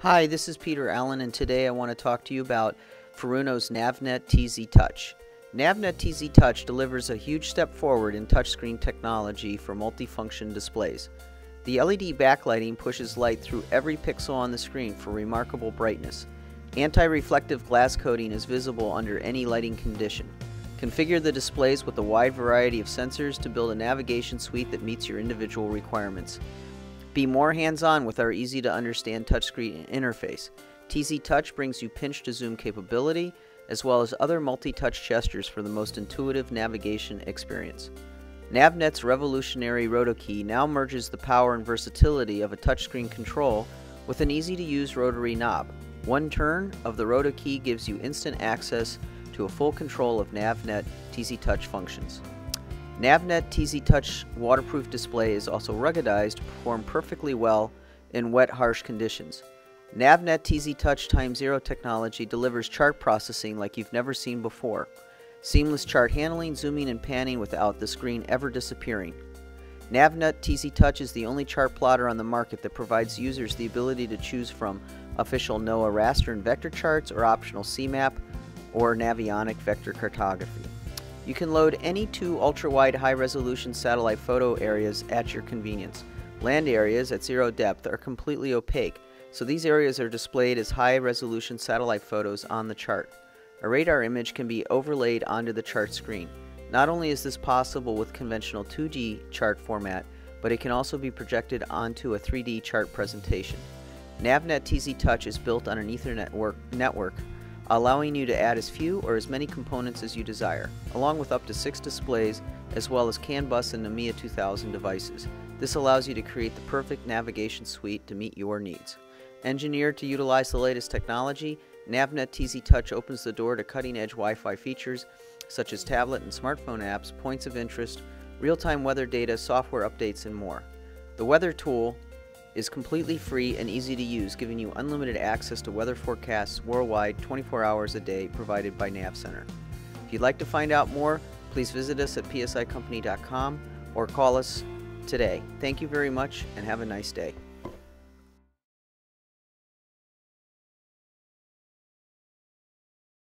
Hi, this is Peter Allen, and today I want to talk to you about Furuno's NavNet TZ Touch. NavNet TZ Touch delivers a huge step forward in touchscreen technology for multifunction displays. The LED backlighting pushes light through every pixel on the screen for remarkable brightness. Anti-reflective glass coating is visible under any lighting condition. Configure the displays with a wide variety of sensors to build a navigation suite that meets your individual requirements. Be more hands-on with our easy-to-understand touchscreen interface. TZ Touch brings you pinch to zoom capability, as well as other multi-touch gestures for the most intuitive navigation experience. NavNet's revolutionary RotoKey now merges the power and versatility of a touchscreen control with an easy-to-use rotary knob. One turn of the RotoKey gives you instant access to a full control of NavNet TZ Touch functions. NavNet TZ Touch waterproof display is also ruggedized to perform perfectly well in wet, harsh conditions. NavNet TZ Touch Time Zero technology delivers chart processing like you've never seen before. Seamless chart handling, zooming, and panning without the screen ever disappearing. NavNet TZ Touch is the only chart plotter on the market that provides users the ability to choose from official NOAA raster and vector charts or optional CMAP or Navionic vector cartography. You can load any two ultra-wide high-resolution satellite photo areas at your convenience. Land areas at zero depth are completely opaque, so these areas are displayed as high-resolution satellite photos on the chart. A radar image can be overlaid onto the chart screen. Not only is this possible with conventional 2D chart format, but it can also be projected onto a 3D chart presentation. NavNet TZ Touch is built on an Ethernet network allowing you to add as few or as many components as you desire, along with up to six displays as well as CAN bus and NMEA 2000 devices. This allows you to create the perfect navigation suite to meet your needs. Engineered to utilize the latest technology, NavNet TZ Touch opens the door to cutting-edge Wi-Fi features such as tablet and smartphone apps, points of interest, real-time weather data, software updates, and more. The Weather tool is completely free and easy to use, giving you unlimited access to weather forecasts worldwide 24 hours a day provided by Nav Center. If you'd like to find out more, please visit us at psicompany.com or call us today. Thank you very much and have a nice day.